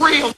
real.